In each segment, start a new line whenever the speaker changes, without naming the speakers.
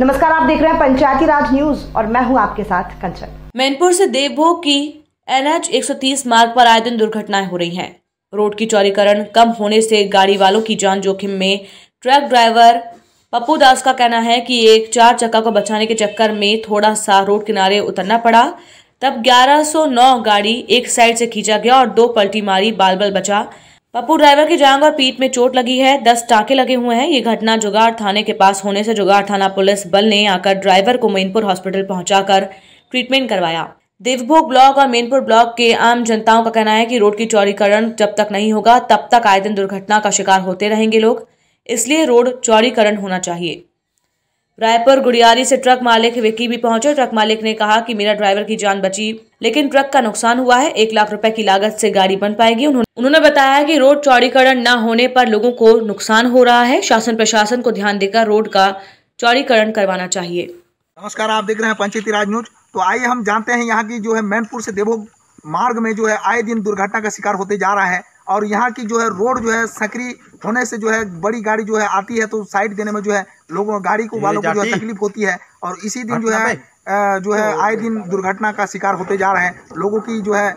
नमस्कार, आप देख रहे हैं पंचायती राज न्यूज़ और मैं हूँ आपके साथ कंचन।
मैनपुर से देवभोग की एनएच 130 मार्ग पर आए दिन दुर्घटनाएँ हो रही हैं। रोड की चौड़ीकरण कम होने से गाड़ी वालों की जान जोखिम में ट्रक ड्राइवर पप्पू दास का कहना है कि एक चार चक्का को बचाने के चक्कर में थोड़ा सा रोड किनारे उतरना पड़ा। तब 1109 गाड़ी एक साइड से खींचा गया और दो पलटी मारी, बाल बल बचा। पप्पू ड्राइवर की जांग और पीठ में चोट लगी है। दस टाके लगे हुए हैं। ये घटना जुगाड़ थाने के पास होने से जुगाड़ थाना पुलिस बल ने आकर ड्राइवर को मेनपुर हॉस्पिटल पहुंचाकर ट्रीटमेंट करवाया। देवभोग ब्लॉक और मेनपुर ब्लॉक के आम जनताओं का कहना है कि रोड की चौड़ीकरण जब तक नहीं होगा, तब तक आए दिन दुर्घटना का शिकार होते रहेंगे लोग। इसलिए रोड चौड़ीकरण होना चाहिए। रायपुर गुड़ियारी से ट्रक मालिक विक्की भी पहुँचे। ट्रक मालिक ने कहा कि मेरा ड्राइवर की जान बची, लेकिन ट्रक का नुकसान हुआ है। एक लाख रुपए की लागत से गाड़ी बन पाएगी। उन्होंने बताया कि रोड चौड़ीकरण न होने पर लोगों को नुकसान हो रहा है। शासन प्रशासन को ध्यान देकर रोड का चौड़ीकरण करवाना चाहिए।
नमस्कार, आप देख रहे हैं पंचायती राज न्यूज़। तो आइए हम जानते हैं यहाँ की जो है मैनपुर से देवो मार्ग में जो है आए दिन दुर्घटना का शिकार होते जा रहा है। और यहाँ की जो है रोड जो है सकरी होने से जो है बड़ी गाड़ी जो है आती है तो साइड देने में जो है लोगों गाड़ी को वालों को जो है तकलीफ़ होती है। और इसी दिन जो है जो है आए दिन दुर्घटना का शिकार होते जा रहे हैं। लोगों की जो है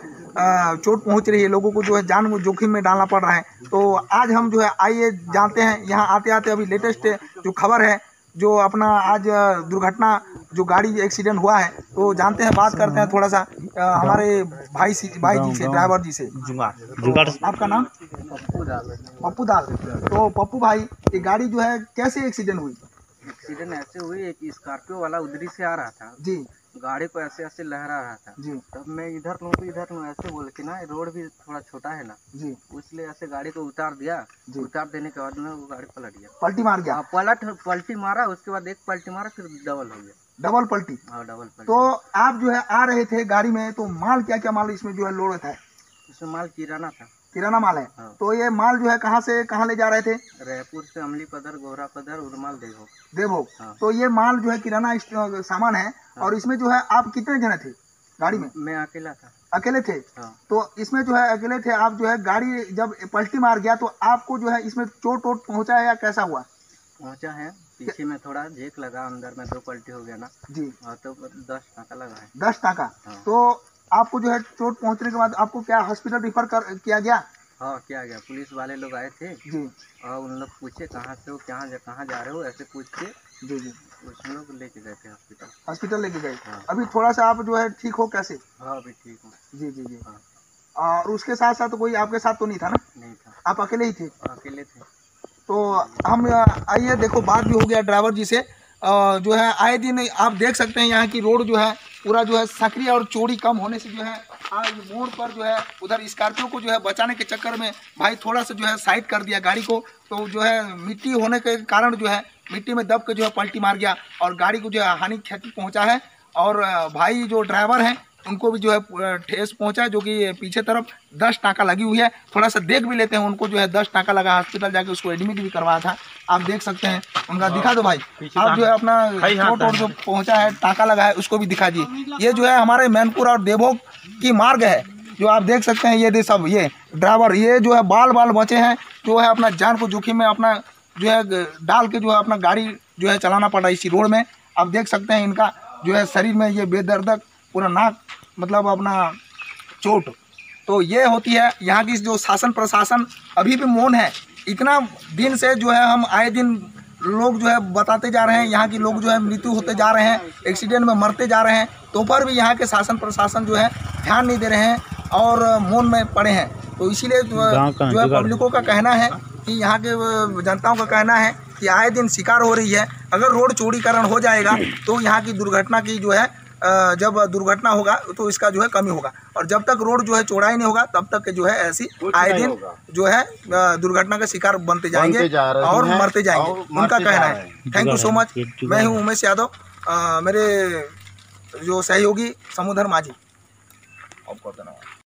चोट पहुँच रही है। लोगों को जो है जान जोखिम में डालना पड़ रहा है। तो आज हम जो है आइए जानते हैं। यहाँ आते आते अभी लेटेस्ट जो खबर है जो अपना आज दुर्घटना जो गाड़ी एक्सीडेंट हुआ है तो जानते हैं बात करते हैं थोड़ा सा आ, हमारे भाई से भाई जी से ड्राइवर जी से।
जुगाड़।
आपका नाम? पप्पू दास तो पप्पू भाई ये गाड़ी जो है कैसे एक्सीडेंट हुई?
एक्सीडेंट ऐसे हुई एक स्कॉर्पियो वाला उधरी से आ रहा था।
जी।
गाड़ी को ऐसे ऐसे लहरा रहा था।
जी।
तब मैं इधर लूँ तो इधर लूँ ऐसे बोल के ना रोड भी थोड़ा छोटा है ना।
जी।
इसलिए ऐसे गाड़ी को उतार दिया।
जी।
उतार देने के बाद में वो गाड़ी पलट गया।
पलटी मार गया?
हाँ, पलट पलटी मारा उसके बाद एक पलटी मारा फिर डबल हो गया।
डबल पलटी?
हाँ डबल पलटी।
तो आप जो है आ रहे थे गाड़ी में तो माल क्या क्या माल इसमें जो है लोड था?
उसमें माल किराना था।
किराना माल है।
हाँ।
तो ये माल जो है कहाँ से कहाँ ले जा रहे थे?
रायपुर से अमली पदर गोरा पदर उर्माल देखो
देवो।
हाँ।
तो ये माल जो है किराना सामान है हाँ। और इसमें जो है आप कितने जने थे गाड़ी में?
मैं अकेला था।
अकेले थे?
हाँ।
तो इसमें जो है अकेले थे आप जो है गाड़ी जब पलटी मार गया तो आपको जो है इसमें चोट वोट पहुँचा है या कैसा हुआ?
पहुँचा है। पीछे में थोड़ा झेक लगा अंदर में दो पलटी हो गया ना।
जी।
हाँ तो दस टाका लगा है।
दस टाका।
हाँ।
तो आपको जो है चोट पहुँचने के बाद आपको क्या हॉस्पिटल रिफर कर किया गया?
हाँ क्या गया। पुलिस वाले लोग आए थे
जी।
और उन लोग पूछे कहाँ से हो? कहाँ जा कहाँ जा रहे हो? ऐसे पूछ के
जी जी।
उन लोग लेके गए थे हॉस्पिटल
हॉस्पिटल लेके गए।
हाँ।
अभी थोड़ा सा आप जो है ठीक हो कैसे?
हाँ अभी ठीक हूँ।
जी जी जी।
हाँ।
और उसके साथ साथ कोई आपके साथ तो नहीं था ना?
नहीं था।
आप अकेले ही थे?
अकेले थे।
तो हम आइए देखो बात भी हो गया ड्राइवर जी से। जो है आए दिन आप देख सकते हैं यहाँ की रोड जो है पूरा जो है सक्रिय और चोरी कम होने से जो है आज मोड़ पर जो है, उधर स्कॉर्पियो को जो है बचाने के चक्कर में भाई थोड़ा सा जो है साइड कर दिया गाड़ी को तो जो है मिट्टी होने के कारण जो है मिट्टी में दब के जो है पलटी मार गया और गाड़ी को जो है हानि क्षति पहुँचा है। और, भाई जो ड्राइवर हैं उनको भी जो है ठेस पहुँचा है जो कि पीछे तरफ़ दस टाका लगी हुई है। थोड़ा सा देख भी लेते हैं उनको जो है दस टाका लगा हॉस्पिटल जाके उसको एडमिट भी करवाया था। आप देख सकते हैं उनका दिखा दो भाई। आप जो है अपना चोट और जो पहुँचा है टाका लगा है उसको भी दिखा दिए ये जो है हमारे मैनपुर और देवभोग की मार्ग है जो आप देख सकते हैं ये दे सब ये ड्राइवर ये जो है बाल बाल बचे हैं जो है अपना जान को जोखिम में अपना जो है डाल के जो है अपना गाड़ी जो है चलाना पड़ रहा है इसी रोड में। आप देख सकते हैं इनका जो है शरीर में ये बेदर्दक पूरा नाक मतलब अपना चोट। तो ये होती है यहाँ की जो शासन प्रशासन अभी भी मौन है। इतना दिन से जो है हम आए दिन लोग जो है बताते जा रहे हैं यहाँ के लोग जो है मृत्यु होते जा रहे हैं एक्सीडेंट में मरते जा रहे हैं। तो पर भी यहाँ के शासन प्रशासन जो है ध्यान नहीं दे रहे हैं और मौन में पड़े हैं। तो इसीलिए जो है पब्लिकों का कहना है कि यहाँ के जनताओं का कहना है कि आए दिन शिकार हो रही है। अगर रोड चौड़ीकरण हो जाएगा तो यहाँ की दुर्घटना की जो है जब दुर्घटना होगा तो इसका जो है कमी होगा। और जब तक रोड जो है चौड़ाई नहीं होगा तब तक जो है ऐसी आए दिन जो है दुर्घटना का शिकार बनते जाएँगे
जा
और मरते जाएँगे।
और
उनका कहना है। थैंक यू सो मच मैं हूँ उमेश यादव। मेरे जो सहयोगी समुद्र माझी आपको धन्यवाद।